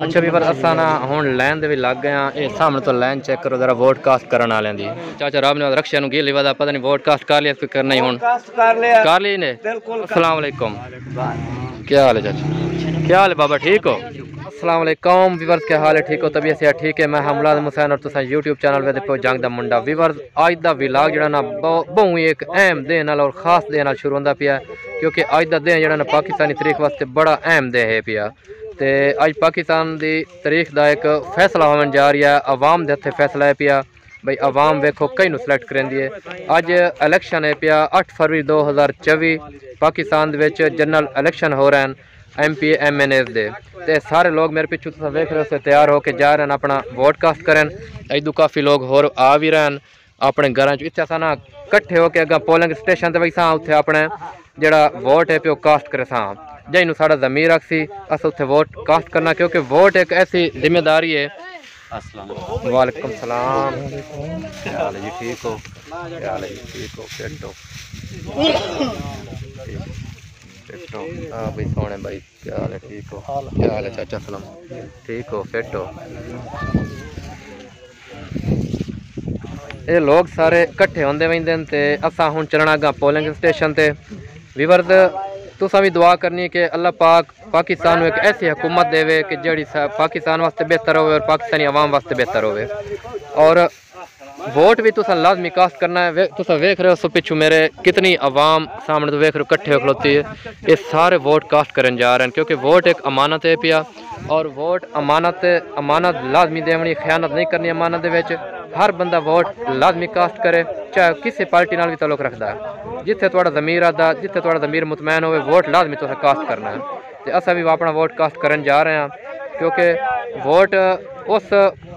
ਅੱਛਾ ਵੀ ਪਰ ਅਸਾਂ ਨਾ ਹੁਣ ਲਾਈਨ ਦੇ ਵੀ ਲੱਗ ਗਏ ਆ ਇਹ ਸਾਹਮਣੇ ਤੋਂ ਲਾਈਨ ਚੈੱਕ ਕਰੋ ਜ਼ਰਾ ਵੋਟ ਕਾਸਟ ਕਰਨ ਵਾਲਿਆਂ ਦੀ ਚਾਚਾ ਰਾਮ ਨੇ ਰਕਸ਼ਾ ਨੂੰ ਗੇਲੀ ਵਾਦਾ ਪਤਾ ਨਹੀਂ ਵੋਟ ਕਾਸਟ ਕਰ ਲਿਆ ਕੋਈ ਕਰਨਾ ਹੀ ਹੁਣ कास्ट कर लिया कर ली ने बिल्कुल अस्सलाम वालेकुम क्या हाल है चाचा क्या हाल है बाबा ठीक हो अस्सलाम वालेकुम व्यूअर्स क्या हाल है ठीक हो तबीयत से ठीक है मैं हमलाद हुसैन और तुसा YouTube चैनल वे पे जंग दा मुंडा व्यूअर्स आज दा व्लॉग जेड़ा ना बहु ही एक अहम दिन नाल और खास दिन नाल शुरू होंदा पिया क्योंकि आज दा दिन जेड़ा ना पाकिस्तानी तरीक वास्ते बड़ा अहम दिन है पिया ਤੇ ਅੱਜ ਪਾਕਿਸਤਾਨ ਦੀ ਤਾਰੀਖ ਦਾ ਇੱਕ ਫੈਸਲਾ ਹੋਣ ਜਾ ਰਿਹਾ ਆਵਾਮ ਦੇ ਹੱਥੇ ਫੈਸਲਾ ਹੈ ਪਿਆ ਬਈ ਆਵਾਮ ਵੇਖੋ ਕਈ ਨੂੰ ਸਿਲੈਕਟ ਕਰਦੀ ਹੈ। ਅੱਜ ਇਲੈਕਸ਼ਨ ਹੈ ਪਿਆ 8 ਫਰਵਰੀ 2024 ਪਾਕਿਸਤਾਨ ਦੇ ਵਿੱਚ ਜਨਰਲ ਇਲੈਕਸ਼ਨ ਹੋ ਰਹੇ ਹਨ ਐਮਪੀ ਐਮਐਨਐਸ ਦੇ। ਤੇ ਸਾਰੇ ਲੋਕ ਮੇਰੇ ਪਿੱਛੇ ਤੁਸੀਂ ਵੇਖ ਰਹੇ ਹੋ ਤਿਆਰ ਹੋ ਕੇ ਜਾ ਰਹੇ ਹਨ, ਆਪਣਾ ਵੋਟ ਕਾਸਟ ਕਰਨ। ਇਦੋਂ ਕਾਫੀ ਲੋਕ ਹੋਰ ਆ ਵੀ ਰਹੇ ਹਨ, ਆਪਣੇ ਘਰਾਂ 'ਚ ਇੱਥੇ ਅਸਾਂ ਨਾ ਇਕੱਠੇ ਹੋ ਕੇ ਅੱਗਾ ਪੋਲਿੰਗ ਸਟੇਸ਼ਨ ਤੇ ਵੈਸਾ ਉੱਥੇ ਆਪਣੇ ਜਿਹੜਾ ਵੋਟ ਹੈ ਪਿਓ ਕਾਸਟ ਕਰੇ ਸਾਂ। ਜਿਹਨੂੰ ਸਾਡਾ ਜ਼ਮੀਰ ਰੱਖੀ ਅਸਾਂ ਉੱਥੇ ਵੋਟ ਕਾਸਟ ਕਰਨਾ ਕਿਉਂਕਿ ਵੋਟ ਇੱਕ ਐਸੀ ਜ਼ਿੰਮੇਵਾਰੀ ਹੈ अस्सलाम वालेकुम सलाम क्या हाल है जी ठीक हो क्या हाल है जी ठीक हो फिट हो फिट हो हाँ भाई सोने भाई क्या हाल है ठीक हो क्या हाल है चाचा सलाम ठीक हो फिट हो ਇਹ ਲੋਕ ਸਾਰੇ ਇਕੱਠੇ ਹੁੰਦੇ ਵੈਂਦੇ ਨੇ ਤੇ ਅਸਾਂ ਹੁਣ ਚੱਲਣਾ ਗਾ ਪੋਲਿੰਗ ਸਟੇਸ਼ਨ ਤੇ ਵਿਵਰਦ तुसा भी दुआ करनी कि अल्लाह पाक पाकिस्तान एक ऐसी हुकूमत देवे कि जड़ी पाकिस्तान वास्ते बेहतर होवे और पाकिस्तानी आवाम वास्ते बेहतर होवे। और वोट भी तुसा लाजमी कास्ट करना है। वे, तुसा वेख रहे हो सो पिछू मेरे कितनी आवाम सामने तो वेख रहे हो कट्ठे खलोती है। ये सारे वोट कास्ट करने जा रहे हैं क्योंकि वोट एक अमानत है पिया। और वोट अमानत अमानत लाजमी देवनी खयानत नहीं करनी अमानत हर बंदा वोट लाजमी कास्ट करे चाहे किसी पार्टी नाल भी ताल्लुक रखता है। जिथे थोड़ा जमीर आता जिथे थोड़ा जमीर मुतमैन हो वोट लाजमी तुसें कास्ट करना है। तो असा भी अपना वोट कास्ट करन जा रहे हैं क्योंकि वोट उस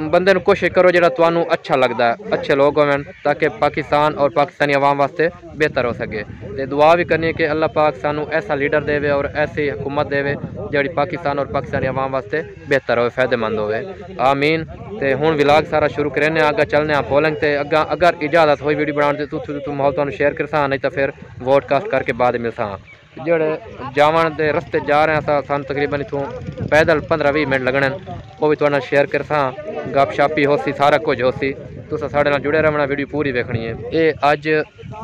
बंद कोशिश करो जो अच्छा लगता है अच्छे लोग होवन ताकि पाकिस्तान और पाकिस्तानी आवाम वास्ते बेहतर हो सके तो दुआ भी करनी है कि अल्लाह पाक सू ऐसा लीडर देवे और ऐसी हुकूमत देवे जी पाकिस्तान और पाकिस्तानी आवाम वास्ते बेहतर हो फ़ायदेमंद हो आमीन तो हूँ विलाग सारा शुरू करें अगर चलने पोलिंग से अगर अगर इजाज़त हो वीडियो बनाने माहौल तुम शेयर कर सह नहीं तो फिर वोटकास्ट करके बाद मिल सह ਜਿਹੜੇ ਜਾਵਣ ਦੇ ਰਸਤੇ ਜਾ ਰਹੇ ਆ ਸਾਨੂੰ ਤਕਰੀਬਨ ਇਥੋਂ ਪੈਦਲ 15-20 ਮਿੰਟ ਲੱਗਣੇ ਉਹ ਵੀ ਤੁਹਾਡੇ ਨਾਲ ਸ਼ੇਅਰ ਕਰਸਾਂ ਗੱਪਸ਼ਾਪੀ ਹੋਸੀ ਸਾਰਾ ਕੁਝ ਹੋਸੀ ਤੁਸੀਂ ਸਾਡੇ ਨਾਲ ਜੁੜੇ ਰਹਿਣਾ ਵੀਡੀਓ ਪੂਰੀ ਵੇਖਣੀ ਹੈ ਇਹ ਅੱਜ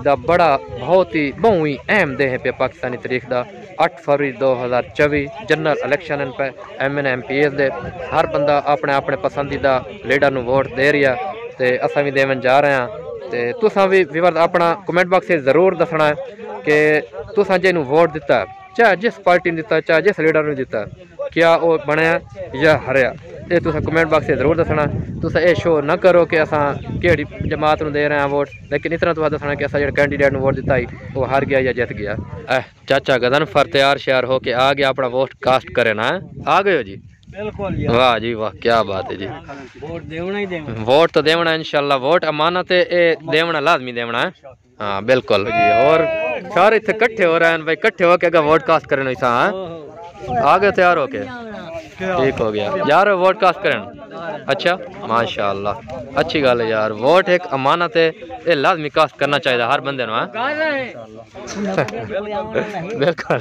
ਦਾ ਬੜਾ ਬਹੁਤ ਹੀ ਬਹੁ ਹੀ ਅਹਿਮ ਦੇ ਹੈ ਪਾਕਿਸਤਾਨੀ ਤਾਰੀਖ ਦਾ 8 ਫਰਵਰੀ 2024 ਜਨਰਲ ਇਲੈਕਸ਼ਨ ਪੈ ਐਮਐਨ ਐਮਪੀਐਸ ਦੇ ਹਰ ਬੰਦਾ ਆਪਣੇ ਆਪਣੇ ਪਸੰਦੀਦਾ ਲੀਡਰ ਨੂੰ ਵੋਟ ਦੇ ਰਿਹਾ ਤੇ ਅਸਾਂ ਵੀ ਦੇਵਨ ਜਾ ਰਹੇ ਹਾਂ ਤੇ ਤੁਸੀਂ ਵੀ ਵਿਵਰ ਆਪਣਾ ਕਮੈਂਟ ਬਾਕਸ 'ਚ ਜ਼ਰੂਰ ਦੱਸਣਾ ਹੈ ਕਿ ਤੁਸੀਂ ਜਿਹਨੂੰ ਵੋਟ ਦਿੱਤਾ ਚਾਹੇ ਜਿਸ ਪਾਰਟੀ ਨੂੰ ਦਿੱਤਾ ਚਾਹੇ ਜਿਸ ਲੀਡਰ ਨੂੰ ਦਿੱਤਾ ਕਿਆ ਉਹ ਬਣਿਆ ਜਾਂ ਹਰਿਆ। ਇਹ ਤੁਸੀਂ ਕਮੈਂਟ ਬਾਕਸ 'ਚ ਜ਼ਰੂਰ ਦੱਸਣਾ। ਤੁਸੀਂ ਇਹ ਸ਼ੋਅ ਨਾ ਕਰੋ ਕਿ ਅਸਾਂ ਕਿਹੜੀ ਜਮਾਤ ਨੂੰ ਦੇ ਰਹੇ ਹਾਂ ਵੋਟ ਲੇਕਿਨ ਇਸ ਤਰ੍ਹਾਂ ਦੱਸਣਾ ਕਿ ਅਸਾਂ ਜਿਹੜਾ ਕੈਂਡੀਡੇਟ ਨੂੰ ਵੋਟ ਦਿੱਤਾ ਹੀ ਉਹ ਹਾਰ ਗਿਆ ਜਾਂ ਜਿੱਤ ਗਿਆ। ਐ ਚਾਚਾ ਗਦਨ ਫਰ ਤਿਆਰ ਸ਼ਿਆਰ ਹੋ ਕੇ ਆ ਗਿਆ ਆਪਣਾ ਵੋਟ ਕਾਸਟ ਕਰੇ ਨਾ ਆ ਗਏ ਹੋ ਜੀ? ਬਿਲਕੁਲ ਜੀ। ਵਾਹ ਜੀ ਵਾਹ ਕੀ ਬਾਤ ਹੈ ਜੀ। ਵੋਟ ਦੇਵਣਾ ਹੀ ਦੇਵਣਾ। ਵੋਟ ਤਾਂ ਦੇਵਣਾ ਇਨਸ਼ਾਅੱਲਾ ਵੋਟ ਅਮਾਨਤ ਇਹ ਦੇਵਣਾ ਲਾਜ਼ਮੀ ਦੇਵਣਾ ਹੈ? हाँ बिल्कुल। जी और सारे इतने इकट्ठे हो रहे हैं भाई इकट्ठे होके अगर वोट कास्ट करें ऐसा हाँ? आ गए तैयार होके? ठीक हो गया। यार वोट कास्ट करें। अच्छा माशाल्लाह। अच्छी गल है यार। वोट एक अमानत है ये लाजमी कास्ट करना चाहिए हर बंदे नु बिल्कुल।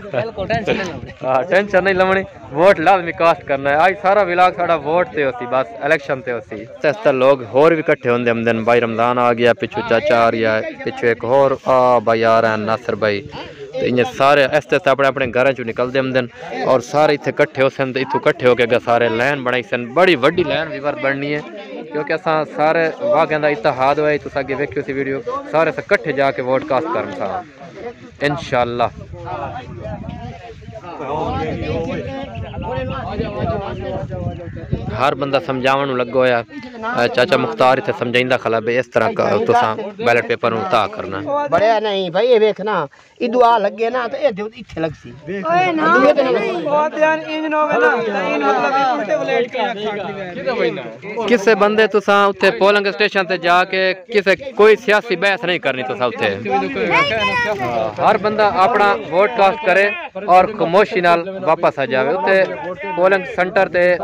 हाँ टेंशन नहीं लवनी वोट लाजमी कास्ट करना है। आज सारा विलाग साड़ा वोट ते होती बस इलेक्शन ते होती आस्ते लोग होर भी इकट्ठे होंगे हम दिन भाई रमज़ान आ गया पिछू चाचा आ है पिछू एक होर आ भाई आ रहे हैं नासिर भाई। तो इ'यां सारे आस्ते आस्ते अपने अपने घरें चों निकलदे होंदे न और सारे इतने कट्ठे हो सन ते कट्ठे होकर होके अग्गें सारे लैन बनाई सन। बड़ी वड्डी लैन भी बननी है क्योंकि असां सारे वाघें दा इतिहाद होया तुस अगर वेखियो सी वीडियो, सारे अस कट्ठे जाके वोट कर करन हर बंदा समझावन लगो होया। चाचा मुख्तार इत्थे समझाइंदा खला बे इस तरह का तुसां बैलेट पेपर नु ता करना। बड़े नहीं भाई ये देखना इदु आ लगे ना तो ये दे इथे लगसी ओए ना बहुत यार इंज ना होवे ना इन मतलब उल्टे ब्लेड के किसे बंदे तुसां उत्थे पोलिंग स्टेशन ते जाके किसे कोई सियासी बहस नहीं करनी तुसां उत्थे। हर बंदा अपना वोट कास्ट करे और खामोशी नाल वापस आ जावे। उत्थे ਪੋਲਿੰਗ ਸੈਂਟਰ ਤੇ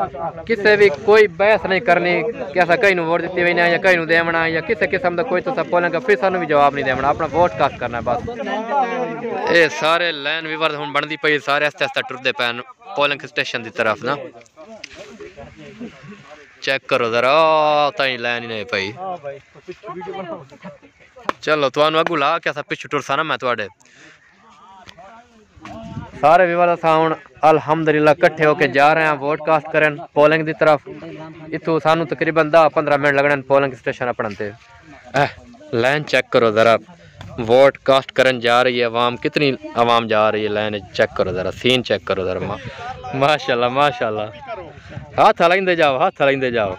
ਕਿਸੇ ਵੀ ਕੋਈ ਬਹਿਸ ਨਹੀਂ ਕਰਨੀ ਕਿ ਅਸਾਂ ਕਈ ਨੂੰ ਵੋਟ ਦਿੱਤੀ ਹੋਈ ਜਾਂ ਕਈ ਨੂੰ ਦੇਵਣਾ ਜਾਂ ਕਿਸੇ ਕਿਸਮ ਦਾ ਕੋਈ ਤੁਸੀਂ ਪੋਲਿੰਗ ਅਫੀਸਰ ਨੂੰ ਵੀ ਜਵਾਬ ਨਹੀਂ ਦੇਣਾ। ਆਪਣਾ ਵੋਟ ਕਾਸਟ ਕਰਨਾ ਬਸ। ਇਹ ਸਾਰੇ ਲਾਈਨ ਵਿਵਰ ਹੁਣ ਬਣਦੀ ਪਈ ਸਾਰੇ ਆਸਤੇ ਆਸਤੇ ਟੁਰਦੇ ਪੈਣ ਪੋਲਿੰਗ ਸਟੇਸ਼ਨ ਦੀ ਤਰਫ ਨਾ। ਚੈੱਕ ਕਰੋ ਜ਼ਰਾ ਤਾਂ ਹੀ ਲਾਈਨ ਨਹੀਂ ਪਈ। ਚਲੋ, ਤੁਹਾਨੂੰ ਅਗੂ ਲਾ ਕੇ ਅਸਾਂ ਪਿੱਛੇ ਟੁਰਸਾ ਨਾ ਮੈਂ ਤੁਹਾਡੇ। सारे विवादा साउंड अलहमदुल्ला कट्ठे होके जा रहे हैं वोट कास्ट करन पोलिंग की तरफ़। इतों सू तकरीबन दस पंद्रह मिनट लगने पोलिंग स्टेशन अपने लाइन चेक करो ज़रा। वोट कास्ट करन जा रही है अवाम कितनी अवाम जा रही है? लाइन चेक करो ज़रा सीन चेक करो ज़रा। मा माशाला माशाला हाथ हलाइंदे जाओ, हाथ हलाइंदे जाओ।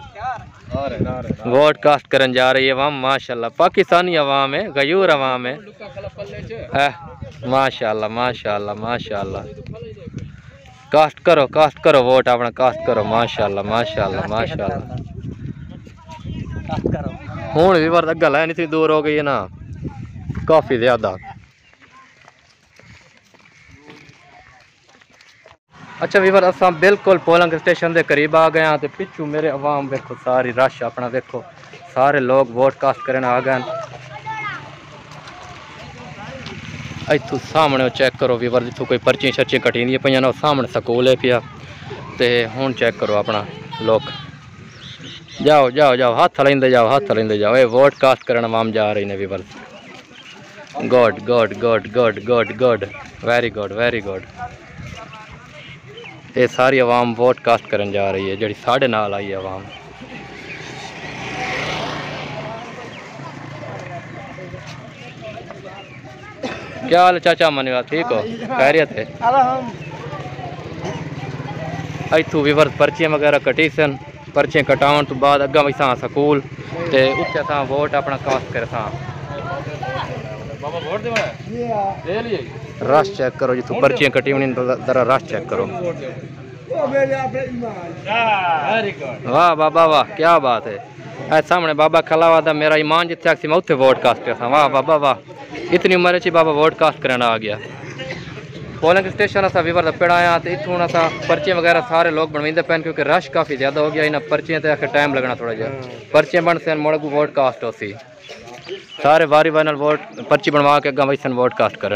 वोट कास्ट करन जा रही है अवाम माशाला पाकिस्तानी अवाम है, गयूर अवाम है। माशाल्लाह माशाल्लाह माशाल्लाह। कास्ट करो कास्ट करो वोट अपना कास्ट करो। माशाल्लाह माशाल्लाह माशाल्लाह। हूँ भी पर अग्गा है नहीं दूर हो गई ना। काफ़ी ज़्यादा। अच्छा वीवर अस बिल्कुल पोलंग स्टेशन के करीब आ गए हैं तो पिछू मेरे आवाम देखो सारी रश अपना देखो। सारे लोग वोट कास्ट करने आ गए ਇੱਥੋਂ ਸਾਹਮਣੇ ਚੈੱਕ ਕਰੋ ਵੀਵਰ ਜਿੱਥੋਂ ਕੋਈ ਪਰਚੀਆਂ ਸ਼ਰਚੀਆਂ ਕਟੀਆਂ ਪਈਆਂ ਨੇ, ਉਹ ਸਾਹਮਣੇ ਸਕੂਲ ਹੈ ਪਿਆ। ਤੇ ਹੁਣ ਚੈੱਕ ਕਰੋ ਆਪਣਾ ਲੋਕ ਜਾਓ ਜਾਓ ਜਾਓ, ਹੱਥ ਲੈਂਦੇ ਜਾਓ, ਹੱਥ ਲੈਂਦੇ ਜਾਓ। ਇਹ ਵੋਟ ਕਾਸਟ ਕਰਨ ਆਵਾਮ ਜਾ ਰਹੀ ਨੇ weaver good good good good good good very good very good ਇਹ ਸਾਰੀ ਆਵਾਮ ਵੋਟ ਕਾਸਟ ਕਰਨ ਜਾ ਰਹੀ ਹੈ, ਜਿਹੜੀ ਸਾਡੇ ਨਾਲ ਆਈ ਹੈ ਆਵਾਮ। क्या हाल चाचा? मन ठीक हो? खैरियत है? अज तू विवर पर्चियाँ वगैरह कटी सन पर्चियाँ कटाउन तो बाद अग्गा वैसा स्कूल। ते उत्थे असां वोट अपना कास्ट कर सां। बाबा वोट देवा ले लिए। रश चेक करो जी तू पर्चियाँ कटी उन्हें जरा रश चेक करो। हाँ, वाह बाबा वाह क्या बात है। है सामने बाबा खलावा था मेरा ईमान जिथे आखिर मैं उत्थे वोडकास्ट किया था वाह बाबा वाह इतनी उम्र ची बाबा वोडकास्ट करना आ गया। पोलिंग स्टेशन असा विवर लपड़ा आया तो इतों असा पर्चे वगैरह सारे लोग बनवाइंदे पैन क्योंकि रश काफ़ी ज़्यादा हो गया। इन्हें पर्चे तो आखिर टाइम लगना थोड़ा जहाँ। पर्चे बन सन मुड़ को हो सी सारे वारी वारी वोट पर्ची बनवा के अगर वही सन वोडकास्ट कर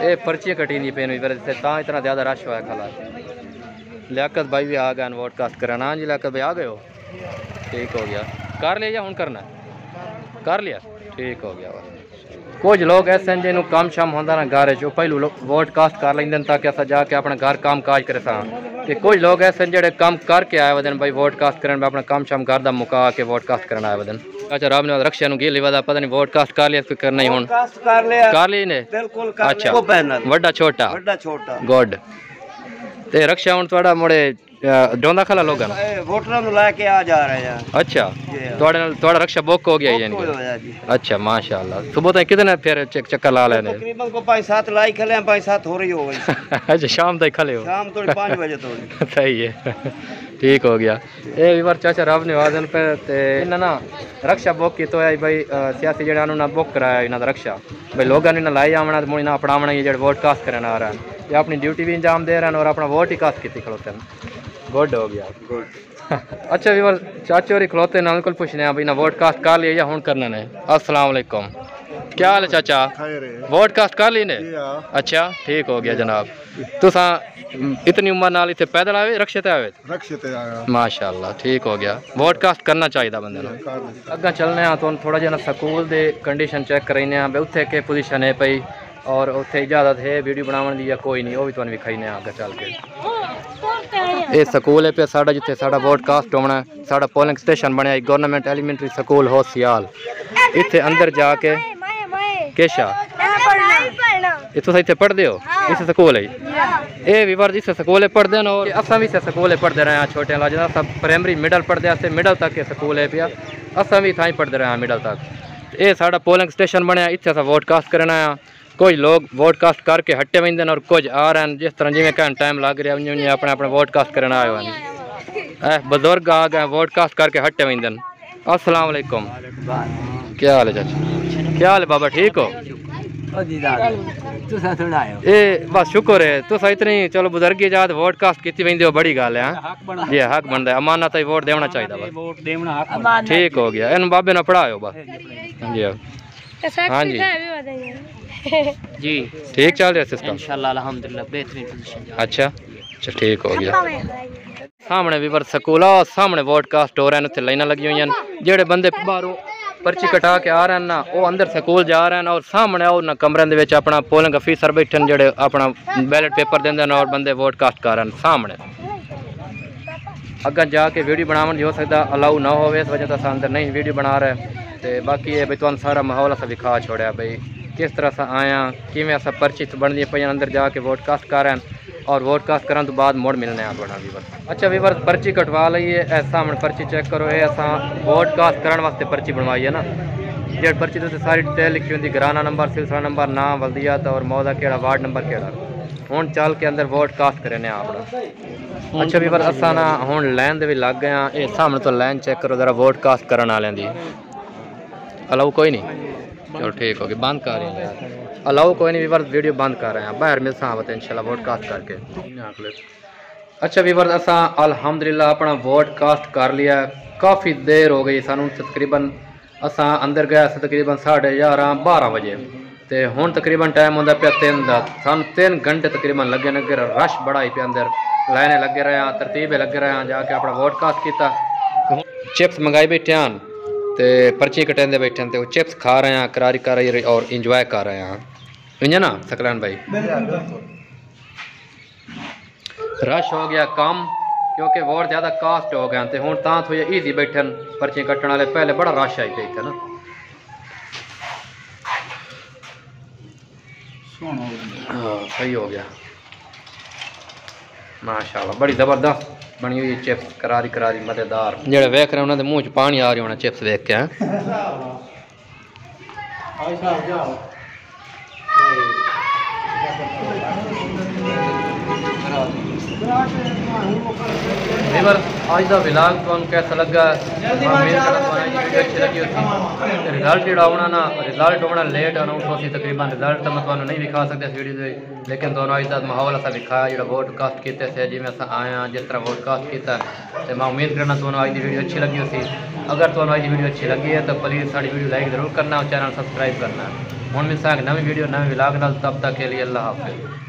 कितना पर्ची कटी नहीं पेन हुई इतना ज़्यादा रश हो खला। लियाकत भाई भी आ गए वोडकास्ट कराना। हाँ जी, लियाकत भाई आ गए हो? ठीक हो गया। कर लिया या हूँ करना कर लिया। ठीक हो गया। बस ਕੁਝ ਲੋਕ ਐਸੇ ਨੇ ਜਿਹਨੂੰ ਕੰਮ ਸ਼ਾਮ ਹੁੰਦਾ ਨਾ ਘਰ ਚ ਉਹ ਪਹਿਲੂ ਵੋਟ ਕਾਸਟ ਕਰ ਲੈਂਦੇ ਨੇ ਤਾਂ ਕਿ ਅਸਾਂ ਜਾ ਕੇ ਆਪਣਾ ਘਰ ਕੰਮ ਕਾਜ ਕਰੇ ਸਾਂ ਤੇ ਕੁਝ ਲੋਕ ਐਸੇ ਨੇ ਜਿਹੜੇ ਕੰਮ ਕਰਕੇ ਆਏ ਵਦਨ ਭਾਈ ਵੋਟ ਕਾਸਟ ਕਰਨ ਆਪਣਾ ਕੰਮ ਸ਼ਾਮ ਘਰ ਦਾ ਮੁਕਾ ਕੇ ਵੋਟ ਕਾਸਟ ਕਰਨ ਆਏ ਵਦਨ ਅੱਛਾ ਰੱਬ ਨੇ ਰਖਸ਼ਾ ਨੂੰ ਗੀ ਲਿਵਾ ਦਾ ਪਤਾ ਨਹੀਂ ਵੋਟ ਕਾਸਟ ਕਰ ਲਿਆ ਕਿ ਕਰਨਾ ਹੀ ਹੁਣ ਕਾਸਟ ਕਰ ਲਿਆ ਕਰ ਲਈ ਨੇ ਬਿਲਕੁਲ ਕਰ ਅੱਛਾ ਲਿਆ ਪੈਨਲ ਵੱਡਾ ਛੋਟਾ ਵੱਡਾ ਛੋਟਾ ਗੁੱਡ ਤੇ ਰਕਸ਼ਾ ਹੁਣ ਤੁਹਾਡਾ ਮੁੜੇ ਡੋਂਦਾ ਖਲਾ ਲੋਗਾਂ ਨੂੰ ਇਹ ਵੋਟਰਾਂ ਨੂੰ ਲੈ ਕੇ ਆ ਜਾ ਰਹੇ ਆ ਅੱਛਾ ਜੀ। ਤੁਹਾਡੇ ਨਾਲ ਤੁਹਾਡਾ ਰਕਸ਼ਾ ਬੁੱਕ ਹੋ ਗਿਆ ਯਾਨੀ ਕੋਈ ਕਿ ਹੋਇਆ ਜੀ ਅੱਛਾ ਮਾਸ਼ਾਅੱਲਾ ਸਵੇਰ ਤੱਕ ਕਿਤਨੇ ਫਿਰ ਚੱਕ ਚੱਕਰ ਲਾ ਲੈਣੇ तकरीबन को पाँच सात लाई खले पाँच सात हो रही हो गई ਅੱਛਾ ਸ਼ਾਮ ਤੱਕ ਖਲੇ ਹੋ शाम थोड़ी पाँच बजे थोड़ी ਸਹੀ ਹੈ ਠੀਕ ਹੋ ਗਿਆ ਇਹ ਵੀ ਵਾਰ ਚਾਚਾ ਰੱਬ ਨੇ ਵਾਦਨ ਪੇ ਤੇ ਇਹਨਾਂ ਨਾ ਰਕਸ਼ਾ ਬੁੱਕ ਕੀਤਾ ਹੋਇਆ ਬਈ ਅ, ਸਿਆਸੀ ਜਿਹੜਾ ਨੂੰ ਨਾ ਬੁੱਕ ਕਰਾਇਆ ਇਹਨਾਂ ਦਾ ਰਕਸ਼ਾ ਬਈ ਲੋਕਾਂ ਨੂੰ ਨਾ ਲਾਈ ਆਵਣਾ ਤੇ ਮੁਣੀ ਨਾ ਆਪਣਾਵਣਾ ਇਹ ਜਿਹੜੇ ਵੋਟ ਕਾਸਟ ਕਰਨ ਆ ਰਹੇ ਹਨ ਇਹ ਆਪਣੀ ਡਿਊਟੀ ਵੀ ਇੰਜਾਮ ਦੇ ਰਹੇ ਹਨ ਔਰ ਆਪਣਾ ਵੋਟ ਹੀ ਕਾਸਟ ਕੀਤੀ ਖਲੋਤੇ ਹਨ ਗੁੱਡ ਹੋ ਗਿਆ अच्छा वीवर चाचे और खिलौते ना उनको पूछने हैं भाई ना वोट कास्ट कर लिया या हुन करना ने अस्सलाम वालेकुम क्या हाल है चाचा वोट कास्ट कर ली ने अच्छा ठीक हो गया जनाब तुसा इतनी उम्र नाल इतने पैदल आवे रक्षे ते आवे रक्षे ते आया माशाल्लाह ठीक हो गया वोट कास्ट करना चाहिए बंदे ਨੂੰ ਅੱਗਾ ਚੱਲਨੇ ਆ ਤੁਹਾਨੂੰ ਥੋੜਾ ਜਿਹਾ ਨਾ ਸਕੂਲ ਦੇ ਕੰਡੀਸ਼ਨ ਚੈੱਕ ਕਰਾਈਨੇ ਆ ਵੀ ਉੱਥੇ ਕੀ ਪੋਜੀਸ਼ਨ ਹੈ ਪਈ ਔਰ ਉੱਥੇ ਇਜਾਜ਼ਤ ਹੈ ਵੀਡੀਓ ਬਣਾਉਣ ਦੀ ਜਾਂ ਕੋਈ ਨਹੀਂ ਉਹ ਵੀ ਤੁਹਾਨੂੰ ਵਿਖਾਈਨੇ ਆ ਅੱਗੇ ਚੱਲ ਕੇ ਇਹ ਸਕੂਲ ਹੈ ਪਿਆ ਸਾਡਾ ਜਿੱਥੇ ਸਾਡਾ ਵੋਟ ਕਾਸਟ ਹੋਣਾ ਹੈ। ਸਾਡਾ ਪੋਲਿੰਗ ਸਟੇਸ਼ਨ ਬਣਿਆ ਹੈ ਗਵਰਨਮੈਂਟ ਐਲੀਮੈਂਟਰੀ ਸਕੂਲ ਹੋ ਸਿਆਲ ਇੱਥੇ ਅੰਦਰ ਜਾ ਕੇ ਕੇਸ਼ਾ ਇਹ ਤੁਸੀਂ ਇੱਥੇ ਪੜ੍ਹਦੇ ਹੋ ਇਸ ਸਕੂਲ ਹੈ ਇਹ ਵੀ ਵਰ ਜਿਸ ਸਕੂਲ ਹੈ ਪੜ੍ਹਦੇ ਨੇ ਔਰ ਅਸਾਂ ਵੀ ਇਸ ਸਕੂਲ ਹੈ ਪੜ੍ਹਦੇ ਰਹੇ ਹਾਂ ਛੋਟੇ ਲਾ ਜਿਹਦਾ ਸਭ ਪ੍ਰਾਇਮਰੀ ਮਿਡਲ ਪੜ੍ਹਦੇ ਆਸੇ ਮਿਡਲ ਤੱਕ ਇਹ ਸਕੂਲ ਹੈ ਪਿਆ ਅਸਾਂ ਵੀ ਥਾਂ ਹੀ ਪੜ੍ਹਦੇ ਰਹੇ ਹਾਂ ਮਿਡਲ ਤੱਕ ਤੇ ਇਹ ਸਾਡਾ ਪੋਲਿੰਗ ਸਟੇਸ਼ਨ ਬਣਿਆ ਇੱਥੇ ਅਸਾਂ ਵੋਟ ਕਾਸਟ ਕਰਨਾ ਆ कुछ लोग वोडकास्ट करके हटे बहते और कुछ आ रहे हैं जिस तरह जिमें कहन टाइम लग रहा उन्हें अपने अपने वोडकास्ट करने आए हैं बुज़ुर्ग आ गए वोडकास्ट करके हटे बहते हैं असलकुम क्या हाल है चाचा? क्या हाल है बाबा ठीक हो? ये बस शुक्र है तुस इतनी चलो बुज़ुर्ग जात वोडकास्ट की वेंदे हो बड़ी गल है ये हक बनता है अमानत ही वोट देना चाहिए बस। ठीक हो गया इन बाबे ने पढ़ाओ बस। जी हाँ जी। जी। ठीक चल रहा सिस्टम? इंशाल्लाह बेहतरीन पोजीशन अच्छा अच्छा ठीक हो गया। सामने। भी स्कूल सामने वोडकास्ट हो रहे हैं उत्थे लगी हुई जेड़े बंदे बाहरों पर्ची कटा के आ रहे हैं ना वो अंदर स्कूल जा रहे हैं और सामने और ना कमरे अपना पोलिंग अफिसर बैठे जेड़े अपना बैलेट पेपर देंगे और बंद वोट कर रहे हैं सामने। अगर जाके वीडियो बनावन हो सकता अलाउ ना हो इस वजह से अंदर नहीं वीडियो बना रहे। तो बाकी ये भाई तुम सारा माहौल असा विखा छोड़ा भाई। किस तरह से आया किमें अस पर्ची बनती पे अंदर जाके वोट कास्ट करन और वोट कास्ट करन तो बाद मुड़ मिलने आप बड़ा वीवर अच्छा वीवर पर्ची कटवा लीए है ऐसा पर्ची चेक करो, ये असा वोट कास्ट करने वास्ते पर्ची बनवाई है ना। जो पर्ची तो सारी डिटेल लिखी होती घराना नंबर सिलसिला नंबर नाम वल्दियात और मौजा के वार्ड नंबर के हूँ चल के अंदर वोट कास्ट करें आप अच्छा वीवर असा ना हूँ लाइन भी लग गए ये सामने तो लाइन चेक करो, जरा वोट कास्ट करने वाले की कोई नहीं। चलो ठीक हो गया, बंद कर रहे हैं अलाउ कोई नहीं वीवर वीडियो बंद कर रहे हैं। बाहर में सा बताए इनशाला वोडकास्ट करके। अच्छा वीवर असा अलहमदिल्ला अपना वोडकास्ट कर लिया काफ़ी देर हो गई सू तकरीबन असा अंदर गया तकरीबन साढ़े ग्यारह, बारह बजे। तो हूँ तकरीबन टाइम आता पे तीन का सू तीन घंटे तकरीबन लगे न रश बड़ा ही पे अंदर। लाइने लगे रहे तरतीबे लगे रहे जाके अपना वोडकास्ट किया चिप्स मंगाई बैठे हैं। ते पर्ची कटेंदे बैठे हैं ते वो चिप्स खा रहे हैं करारी कर रहे हैं और इंजॉय कर रहे हैं इन्हें ना सकलान भाई रश हो गया कम क्योंकि वोट ज़्यादा कास्ट हो गए ते हूँ तां थोड़े ईजी बैठे न पर्ची कट्टण वाले पहले बड़ा रश आई पे इत्थे ना हाँ सही हो गया ਮਾਸ਼ਾਅੱਲਾ ਬੜੀ ਜ਼ਬਰਦਸਤ बनी हुई चिप्स करारी करारी मज़ेदार। जेड़े देख रहे उन्होंने मुँह च पानी आ रही होना चिप्स देख के हैं। वीवर आज का विलाग तुम कैसा लगा रिज़ल्ट जो आना ना रिज़ल्ट आना लेट आना उसी तकरीबन रिज़ल्ट तो मैं तुम्हें नहीं दिखा सकता इस वीडियो से लेकिन दोनों अज का माहौल असा दिखाया जो वोडकास्ट किए से जिमें अस हैं जिस तरह वोडकास्ट किया तो मैं उम्मीद करना तुम्हें अज की वीडियो अच्छी लगी उसी अगर तुम्हें आज की वीडियो अच्छी लगी है तो प्लीज़ साड़ी वीडियो लाइक ज़रूर करना और चैनल सब्सक्राइब करना। हूँ मिलता है नवी वीडियो नवे विलाग नब तक के लिए अल्लाह हाफिज़।